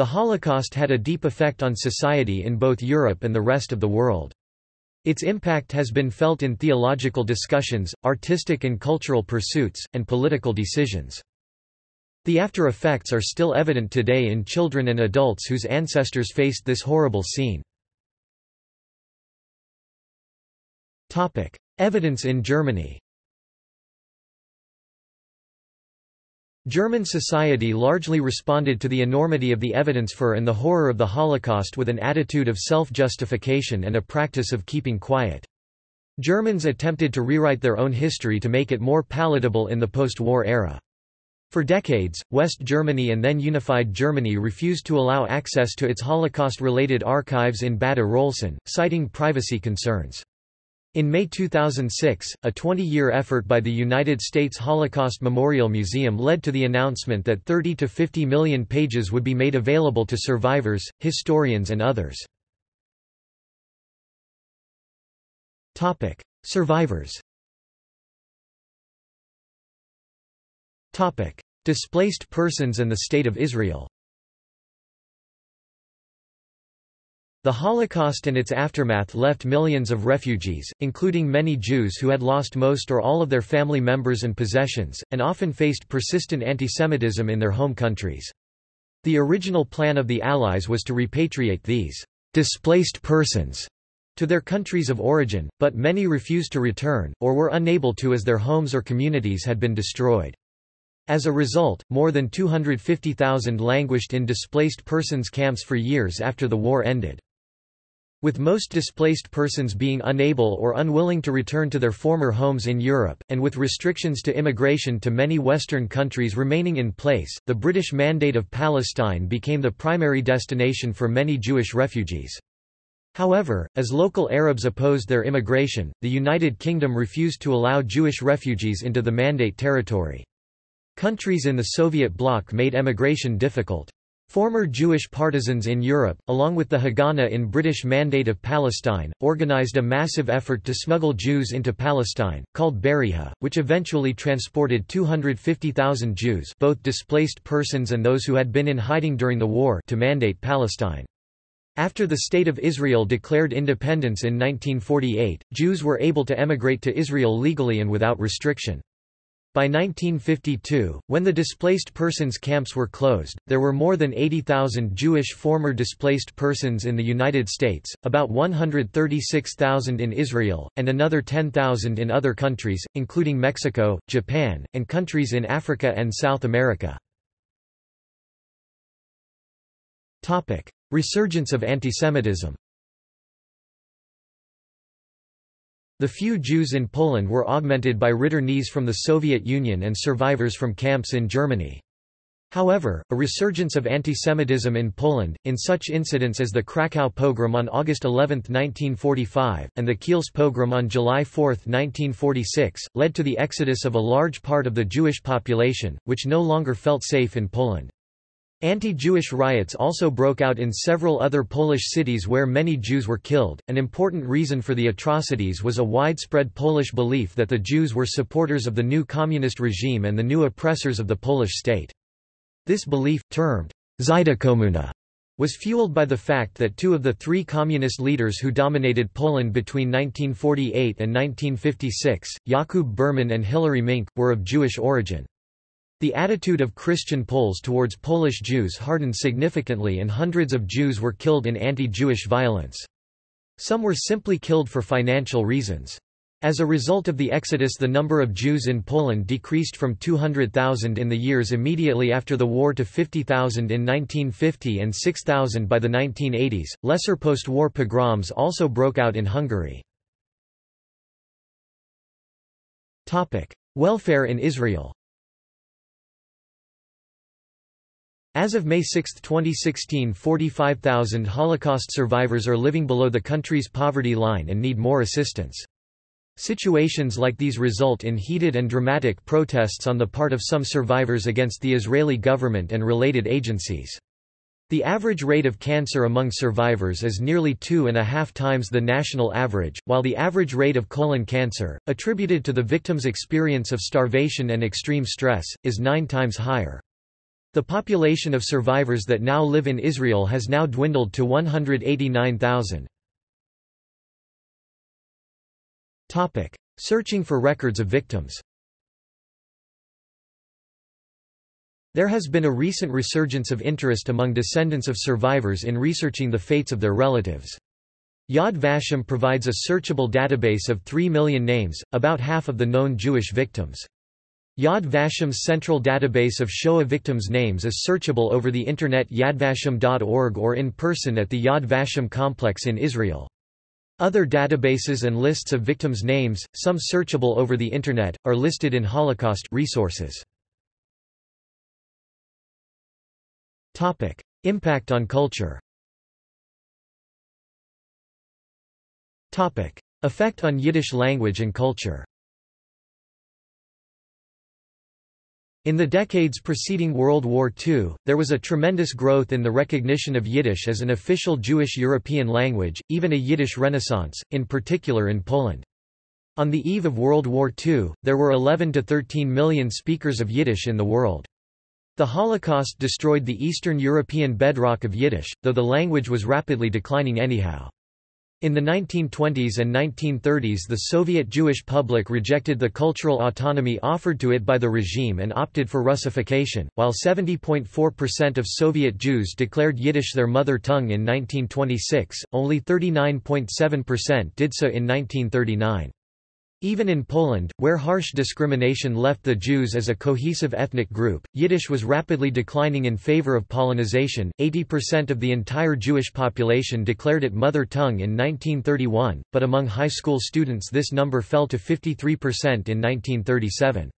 The Holocaust had a deep effect on society in both Europe and the rest of the world. Its impact has been felt in theological discussions, artistic and cultural pursuits, and political decisions. The after effects are still evident today in children and adults whose ancestors faced this horrible scene. Evidence in Germany German society largely responded to the enormity of the evidence for and the horror of the Holocaust with an attitude of self-justification and a practice of keeping quiet. Germans attempted to rewrite their own history to make it more palatable in the post-war era. For decades, West Germany and then unified Germany refused to allow access to its Holocaust-related archives in Bad Arolsen, citing privacy concerns. In May 2006, a 20-year effort by the United States Holocaust Memorial Museum led to the announcement that 30 to 50 million pages would be made available to survivors, historians and others. Topic: Survivors Topic: Displaced persons and the State of Israel The Holocaust and its aftermath left millions of refugees, including many Jews who had lost most or all of their family members and possessions, and often faced persistent antisemitism in their home countries. The original plan of the Allies was to repatriate these displaced persons to their countries of origin, but many refused to return, or were unable to as their homes or communities had been destroyed. As a result, more than 250,000 languished in displaced persons camps for years after the war ended. With most displaced persons being unable or unwilling to return to their former homes in Europe, and with restrictions to immigration to many Western countries remaining in place, the British Mandate of Palestine became the primary destination for many Jewish refugees. However, as local Arabs opposed their immigration, the United Kingdom refused to allow Jewish refugees into the Mandate territory. Countries in the Soviet bloc made emigration difficult. Former Jewish partisans in Europe, along with the Haganah in British Mandate of Palestine, organized a massive effort to smuggle Jews into Palestine, called Beriha, which eventually transported 250,000 Jews both displaced persons and those who had been in hiding during the war to Mandate Palestine. After the State of Israel declared independence in 1948, Jews were able to emigrate to Israel legally and without restriction. By 1952, when the displaced persons camps were closed, there were more than 80,000 Jewish former displaced persons in the United States, about 136,000 in Israel, and another 10,000 in other countries, including Mexico, Japan, and countries in Africa and South America. Resurgence of antisemitism The few Jews in Poland were augmented by returnees from the Soviet Union and survivors from camps in Germany. However, a resurgence of antisemitism in Poland, in such incidents as the Krakow pogrom on August 11, 1945, and the Kielce pogrom on July 4, 1946, led to the exodus of a large part of the Jewish population, which no longer felt safe in Poland. Anti-Jewish riots also broke out in several other Polish cities where many Jews were killed. An important reason for the atrocities was a widespread Polish belief that the Jews were supporters of the new communist regime and the new oppressors of the Polish state. This belief, termed Zydda was fueled by the fact that two of the three communist leaders who dominated Poland between 1948 and 1956, Jakub Berman and Hilary Minc, were of Jewish origin. The attitude of Christian Poles towards Polish Jews hardened significantly and hundreds of Jews were killed in anti-Jewish violence. Some were simply killed for financial reasons. As a result of the exodus the number of Jews in Poland decreased from 200,000 in the years immediately after the war to 50,000 in 1950 and 6,000 by the 1980s. Lesser post-war pogroms also broke out in Hungary. Topic: Welfare in Israel As of May 6, 2016 45,000 Holocaust survivors are living below the country's poverty line and need more assistance. Situations like these result in heated and dramatic protests on the part of some survivors against the Israeli government and related agencies. The average rate of cancer among survivors is nearly two and a half times the national average, while the average rate of colon cancer, attributed to the victim's experience of starvation and extreme stress, is nine times higher. The population of survivors that now live in Israel has now dwindled to 189,000. Searching for records of victims There has been a recent resurgence of interest among descendants of survivors in researching the fates of their relatives. Yad Vashem provides a searchable database of 3 million names, about half of the known Jewish victims. Yad Vashem's central database of Shoah victims' names is searchable over the internet yadvashem.org or in person at the Yad Vashem complex in Israel. Other databases and lists of victims' names, some searchable over the internet, are listed in Holocaust resources. Topic: Impact on culture. Topic: Effect on Yiddish language and culture. In the decades preceding World War II, there was a tremendous growth in the recognition of Yiddish as an official Jewish European language, even a Yiddish renaissance, in particular in Poland. On the eve of World War II, there were 11 to 13 million speakers of Yiddish in the world. The Holocaust destroyed the Eastern European bedrock of Yiddish, though the language was rapidly declining anyhow. In the 1920s and 1930s the Soviet Jewish public rejected the cultural autonomy offered to it by the regime and opted for Russification, while 70.4% of Soviet Jews declared Yiddish their mother tongue in 1926, only 39.7% did so in 1939. Even in Poland, where harsh discrimination left the Jews as a cohesive ethnic group, Yiddish was rapidly declining in favor of Polonization. 80% of the entire Jewish population declared it mother tongue in 1931, but among high school students this number fell to 53% in 1937.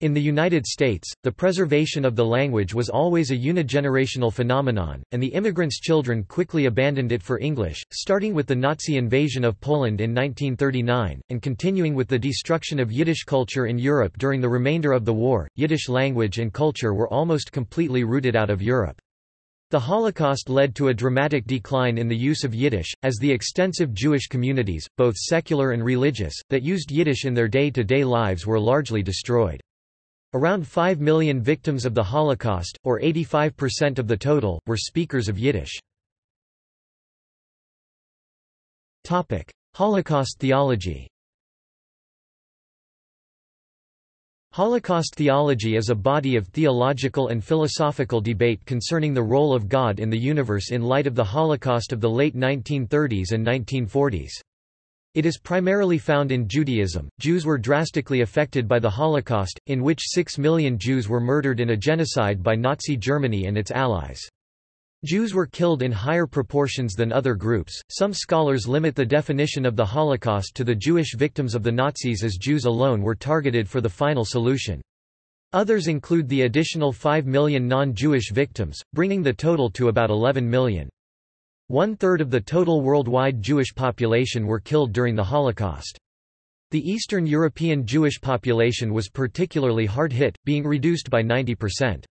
In the United States, the preservation of the language was always a unigenerational phenomenon, and the immigrants' children quickly abandoned it for English, starting with the Nazi invasion of Poland in 1939, and continuing with the destruction of Yiddish culture in Europe during the remainder of the war. Yiddish language and culture were almost completely rooted out of Europe. The Holocaust led to a dramatic decline in the use of Yiddish, as the extensive Jewish communities, both secular and religious, that used Yiddish in their day-to-day -day lives were largely destroyed. Around 5 million victims of the Holocaust, or 85% of the total, were speakers of Yiddish. Holocaust theology Holocaust theology is a body of theological and philosophical debate concerning the role of God in the universe in light of the Holocaust of the late 1930s and 1940s. It is primarily found in Judaism. Jews were drastically affected by the Holocaust, in which six million Jews were murdered in a genocide by Nazi Germany and its allies. Jews were killed in higher proportions than other groups. Some scholars limit the definition of the Holocaust to the Jewish victims of the Nazis as Jews alone were targeted for the final solution. Others include the additional 5 million non-Jewish victims, bringing the total to about 11 million. One-third of the total worldwide Jewish population were killed during the Holocaust. The Eastern European Jewish population was particularly hard hit, being reduced by 90%.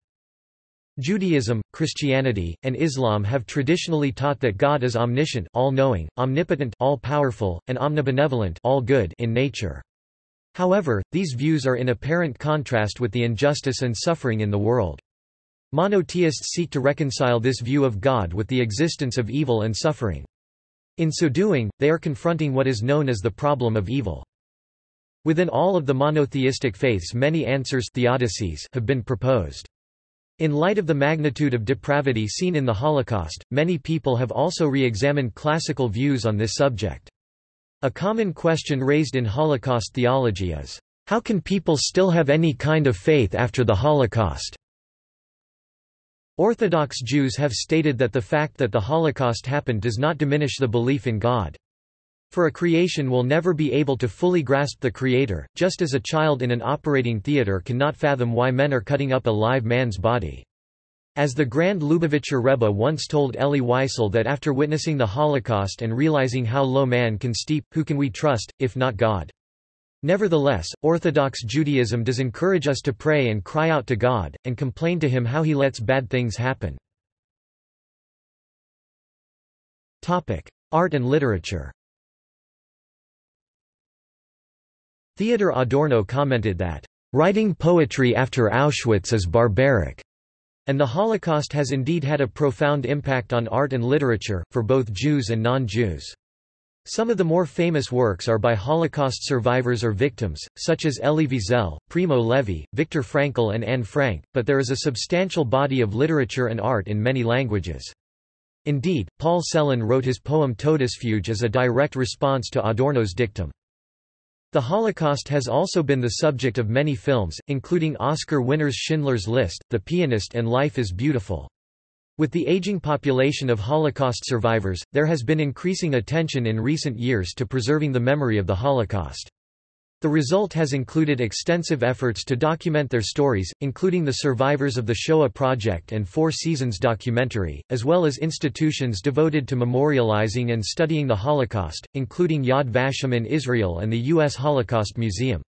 Judaism, Christianity, and Islam have traditionally taught that God is omniscient, all-knowing, omnipotent, all-powerful, and omnibenevolent, all good in nature. However, these views are in apparent contrast with the injustice and suffering in the world. Monotheists seek to reconcile this view of God with the existence of evil and suffering. In so doing, they are confronting what is known as the problem of evil. Within all of the monotheistic faiths many answers theodicies have been proposed. In light of the magnitude of depravity seen in the Holocaust, many people have also re-examined classical views on this subject. A common question raised in Holocaust theology is, how can people still have any kind of faith after the Holocaust? Orthodox Jews have stated that the fact that the Holocaust happened does not diminish the belief in God. For a creation will never be able to fully grasp the Creator, just as a child in an operating theater cannot fathom why men are cutting up a live man's body. As the Grand Lubavitcher Rebbe once told Elie Wiesel that after witnessing the Holocaust and realizing how low man can steep, who can we trust, if not God? Nevertheless, Orthodox Judaism does encourage us to pray and cry out to God, and complain to Him how He lets bad things happen. Art and literature Theodor Adorno commented that, "...writing poetry after Auschwitz is barbaric." And the Holocaust has indeed had a profound impact on art and literature, for both Jews and non-Jews. Some of the more famous works are by Holocaust survivors or victims, such as Elie Wiesel, Primo Levi, Viktor Frankl and Anne Frank, but there is a substantial body of literature and art in many languages. Indeed, Paul Celan wrote his poem Todesfuge as a direct response to Adorno's dictum. The Holocaust has also been the subject of many films, including Oscar winners Schindler's List, The Pianist and Life is Beautiful. With the aging population of Holocaust survivors, there has been increasing attention in recent years to preserving the memory of the Holocaust. The result has included extensive efforts to document their stories, including the Survivors of the Shoah Project and Four Seasons documentary, as well as institutions devoted to memorializing and studying the Holocaust, including Yad Vashem in Israel and the U.S. Holocaust Museum.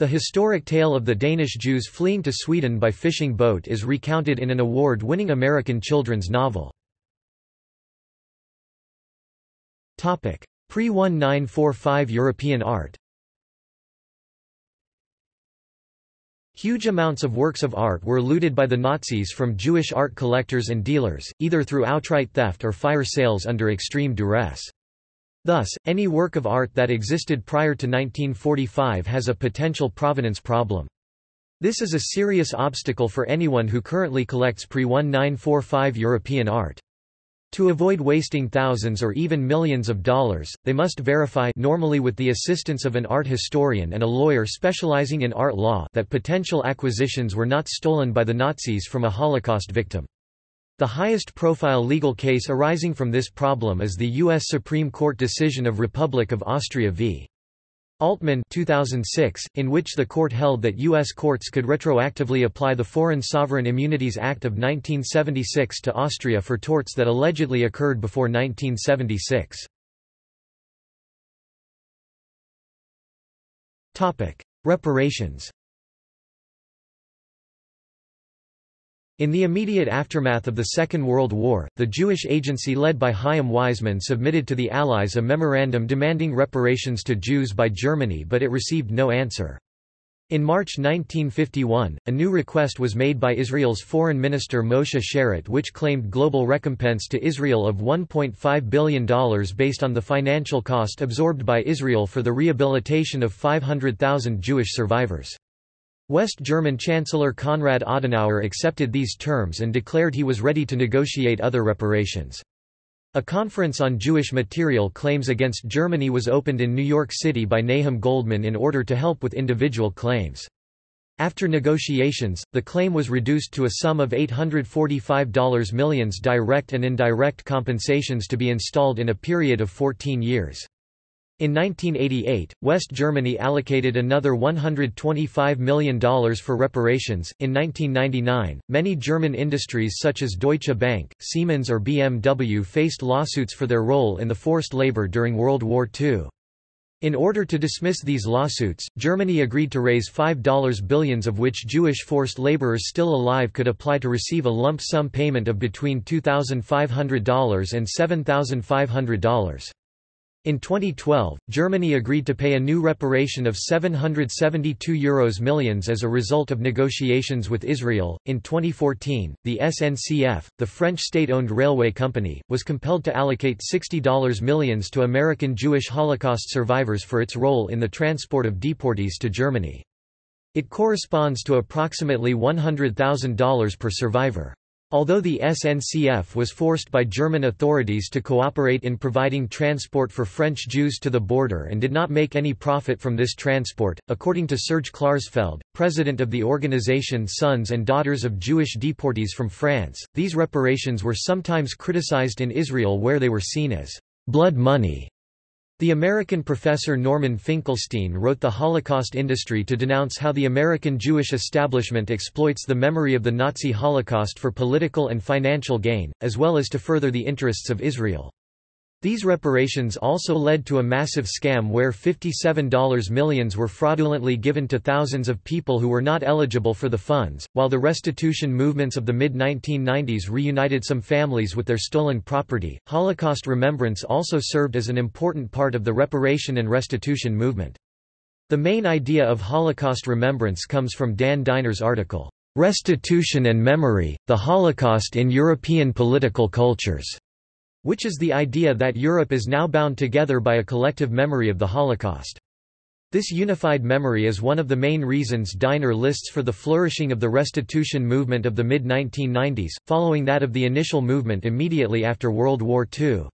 The historic tale of the Danish Jews fleeing to Sweden by fishing boat is recounted in an award-winning American children's novel. Pre-1945 European art Huge amounts of works of art were looted by the Nazis from Jewish art collectors and dealers, either through outright theft or fire sales under extreme duress. Thus, any work of art that existed prior to 1945 has a potential provenance problem. This is a serious obstacle for anyone who currently collects pre-1945 European art. To avoid wasting thousands or even millions of dollars, they must verify normally with the assistance of an art historian and a lawyer specializing in art law that potential acquisitions were not stolen by the Nazis from a Holocaust victim. The highest profile legal case arising from this problem is the U.S. Supreme Court decision of Republic of Austria v. Altman 2006, in which the court held that U.S. courts could retroactively apply the Foreign Sovereign Immunities Act of 1976 to Austria for torts that allegedly occurred before 1976. Reparations In the immediate aftermath of the Second World War, the Jewish agency led by Chaim Weizmann submitted to the Allies a memorandum demanding reparations to Jews by Germany but it received no answer. In March 1951, a new request was made by Israel's Foreign Minister Moshe Sharett which claimed global recompense to Israel of $1.5 billion based on the financial cost absorbed by Israel for the rehabilitation of 500,000 Jewish survivors. West German Chancellor Konrad Adenauer accepted these terms and declared he was ready to negotiate other reparations. A conference on Jewish material claims against Germany was opened in New York City by Nahum Goldmann in order to help with individual claims. After negotiations, the claim was reduced to a sum of $845 millions direct and indirect compensations to be installed in a period of 14 years. In 1988, West Germany allocated another $125 million for reparations. In 1999, many German industries such as Deutsche Bank, Siemens, or BMW faced lawsuits for their role in the forced labor during World War II. In order to dismiss these lawsuits, Germany agreed to raise $5 billions of which Jewish forced laborers still alive could apply to receive a lump sum payment of between $2,500 and $7,500. In 2012, Germany agreed to pay a new reparation of €772 Euros millions as a result of negotiations with Israel. In 2014, the SNCF, the French state-owned railway company, was compelled to allocate $60 millions to American Jewish Holocaust survivors for its role in the transport of deportees to Germany. It corresponds to approximately $100,000 per survivor. Although the SNCF was forced by German authorities to cooperate in providing transport for French Jews to the border and did not make any profit from this transport, according to Serge Klarsfeld, president of the organization Sons and Daughters of Jewish Deportees from France, these reparations were sometimes criticized in Israel where they were seen as blood money the American professor Norman Finkelstein wrote The Holocaust Industry to denounce how the American Jewish establishment exploits the memory of the Nazi Holocaust for political and financial gain, as well as to further the interests of Israel. These reparations also led to a massive scam where $57 millions were fraudulently given to thousands of people who were not eligible for the funds. While the restitution movements of the mid 1990s reunited some families with their stolen property, Holocaust remembrance also served as an important part of the reparation and restitution movement. The main idea of Holocaust remembrance comes from Dan Diner's article, Restitution and Memory, The Holocaust in European Political Cultures, which is the idea that Europe is now bound together by a collective memory of the Holocaust. This unified memory is one of the main reasons Diner lists for the flourishing of the restitution movement of the mid-1990s, following that of the initial movement immediately after World War II.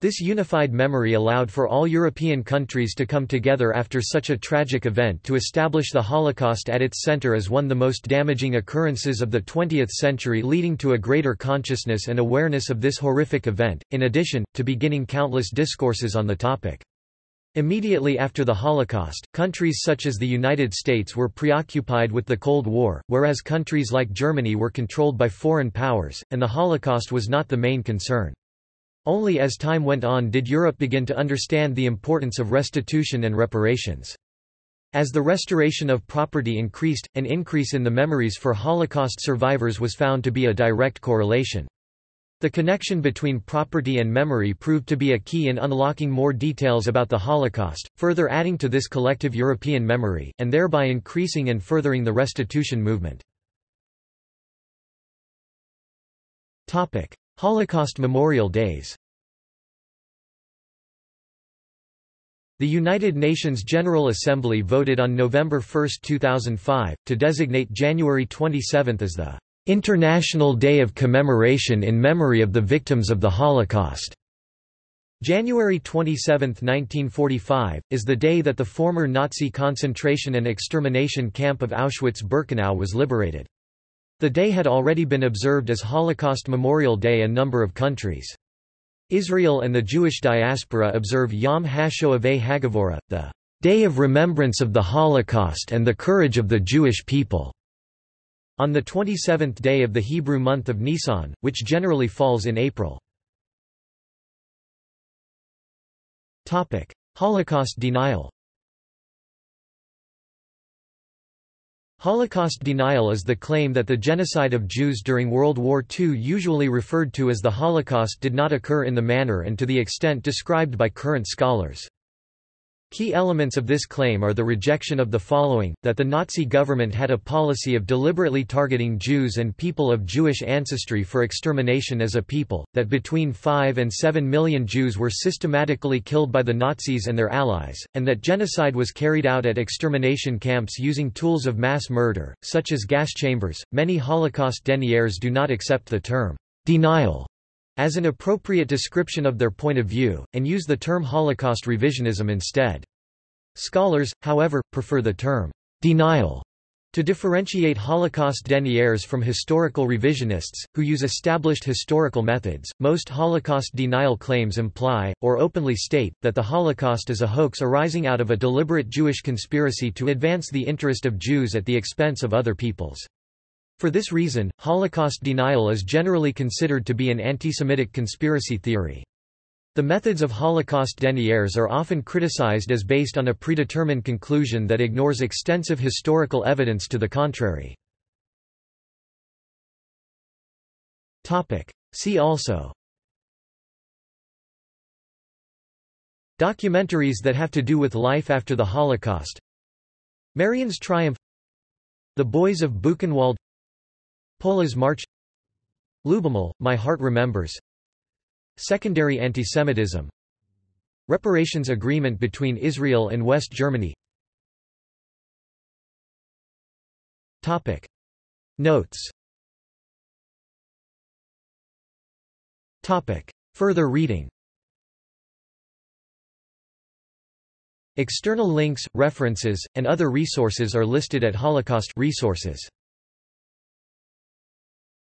This unified memory allowed for all European countries to come together after such a tragic event to establish the Holocaust at its center as one of the most damaging occurrences of the 20th century leading to a greater consciousness and awareness of this horrific event, in addition, to beginning countless discourses on the topic. Immediately after the Holocaust, countries such as the United States were preoccupied with the Cold War, whereas countries like Germany were controlled by foreign powers, and the Holocaust was not the main concern. Only as time went on did Europe begin to understand the importance of restitution and reparations. As the restoration of property increased, an increase in the memories for Holocaust survivors was found to be a direct correlation. The connection between property and memory proved to be a key in unlocking more details about the Holocaust, further adding to this collective European memory, and thereby increasing and furthering the restitution movement. Holocaust Memorial Days The United Nations General Assembly voted on November 1, 2005, to designate January 27 as the International Day of Commemoration in Memory of the Victims of the Holocaust. January 27, 1945, is the day that the former Nazi concentration and extermination camp of Auschwitz-Birkenau was liberated. The day had already been observed as Holocaust Memorial Day a number of countries. Israel and the Jewish diaspora observe Yom HaShoah Hagevurah, the Day of Remembrance of the Holocaust and the Courage of the Jewish People, on the 27th day of the Hebrew month of Nisan, which generally falls in April. Holocaust denial Holocaust denial is the claim that the genocide of Jews during World War II usually referred to as the Holocaust did not occur in the manner and to the extent described by current scholars. Key elements of this claim are the rejection of the following, that the Nazi government had a policy of deliberately targeting Jews and people of Jewish ancestry for extermination as a people, that between 5 and 7 million Jews were systematically killed by the Nazis and their allies, and that genocide was carried out at extermination camps using tools of mass murder, such as gas chambers. Many Holocaust deniers do not accept the term denial as an appropriate description of their point of view, and use the term Holocaust revisionism instead. Scholars, however, prefer the term denial to differentiate Holocaust deniers from historical revisionists, who use established historical methods, most Holocaust denial claims imply, or openly state, that the Holocaust is a hoax arising out of a deliberate Jewish conspiracy to advance the interest of Jews at the expense of other peoples. For this reason, Holocaust denial is generally considered to be an antisemitic conspiracy theory. The methods of Holocaust deniers are often criticized as based on a predetermined conclusion that ignores extensive historical evidence to the contrary. See also Documentaries that have to do with life after the Holocaust Marion's Triumph The Boys of Buchenwald Pola's March Luboml, My Heart Remembers Secondary antisemitism Reparations agreement between Israel and West Germany Topic. Notes Topic. Further reading External links, references, and other resources are listed at Holocaust resources.